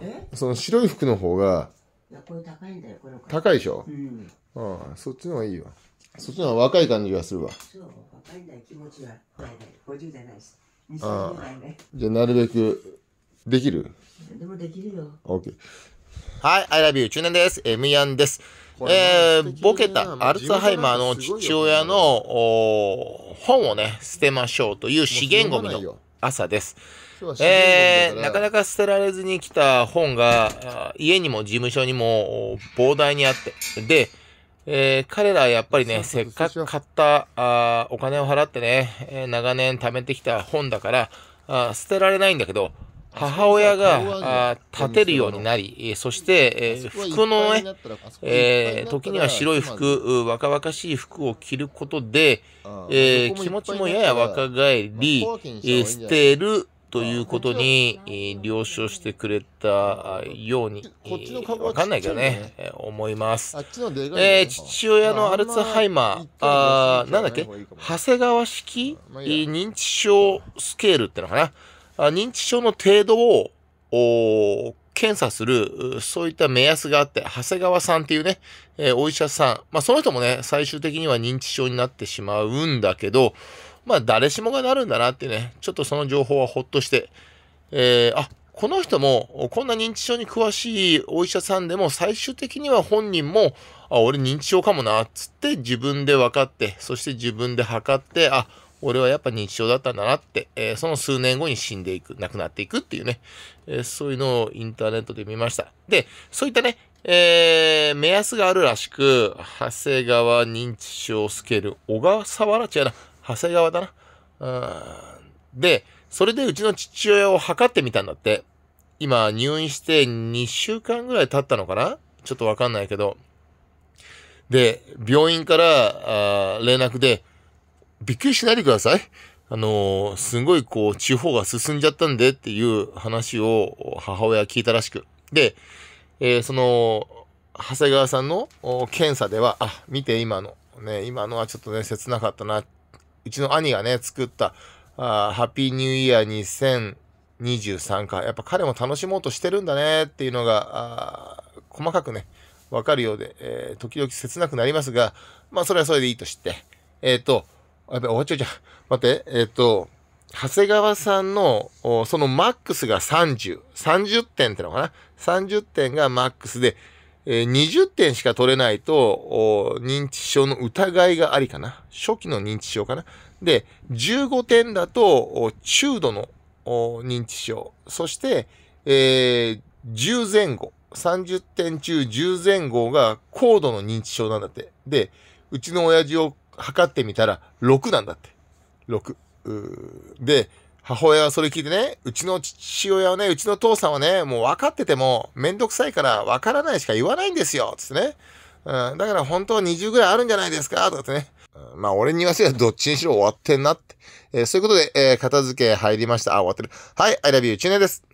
え？その白い服の方がいや、これ高いんだよ、この子。高いでしょ？うん。ああ、そっちの方がいいわ。そっちの方が若い感じがするわ。そう、若いんだよ、気持ちは。ないない。50代ないです。あ20代ね。じゃあなるべく、できる？でもできるよ。?OK。はい、I love you 中年です。M ヤンです。えー、ボケたアルツハイマーの父親の本をね、捨てましょうという資源ゴミの朝です。えー、なかなか捨てられずに来た本が、あ家にも事務所にもお膨大にあって、で、えー彼らはやっぱりね、せっかく買ったあーお金を払ってね、えー長年貯めてきた本だから、あー捨てられないんだけど、母親が立てるようになり、えーそして、えー服のね、えー時には白い服、う若々しい服を着ることで、えー気持ちもやや若返り、えー捨てるということに、えー了承してくれたあように、わかんないけどね思います。父親のアルツハイマー、なんだっけ？長谷川式、えー認知症スケールってのかな？あ認知症の程度を検査する、そういった目安があって、長谷川さんっていうね、えーお医者さん、まあその人もね、最終的には認知症になってしまうんだけど、まあ誰しもがなるんだなってね、ちょっとその情報はほっとして、えーあ、この人も、こんな認知症に詳しいお医者さんでも、最終的には本人も、あ、俺認知症かもな、つって自分で分かって、そして自分で測って、あ、俺はやっぱ認知症だったんだなって、えーその数年後に死んでいく、亡くなっていくっていうね、えーそういうのをインターネットで見ました。で、そういったね、えー目安があるらしく、長谷川認知症スケール、小笠原違うな、長谷川だな。で、それでうちの父親を測ってみたんだって。今、入院して2週間ぐらい経ったのかな？ちょっとわかんないけど。で、病院から、あ連絡で、びっくりしないでください。あのすごいこう、地方が進んじゃったんでっていう話を母親聞いたらしく。で、えーその、長谷川さんの検査では、あ、見て今の。ね、今のはちょっとね、切なかったな。うちの兄がね、作った、あハッピーニューイヤー2023か。やっぱ彼も楽しもうとしてるんだねっていうのが、細かくね、わかるようで、えー時々切なくなりますが、まあそれはそれでいいとして。えっ、と、やっぱり終わっちゃうじゃん。待って、えっ、と、長谷川さんの、そのマックスが30。30点ってのかな ?30 点がマックスで、えー20点しか取れないと、認知症の疑いがありかな？初期の認知症かな？で、15点だと、中度の認知症。そして、えー10前後。30点中10前後が高度の認知症なんだって。で、うちの親父を測ってみたら6なんだって。6。で、母親はそれ聞いてね、うちの父親はね、うちの父さんはね、もう分かってても、めんどくさいから分からないしか言わないんですよ、つってね。うん、だから本当は20ぐらいあるんじゃないですか、とかってね。うんまあ俺に言わせればどっちにしろ終わってんなって。えーそういうことで、えー片付け入りました。あ、終わってる。はい、I love you, チュネです。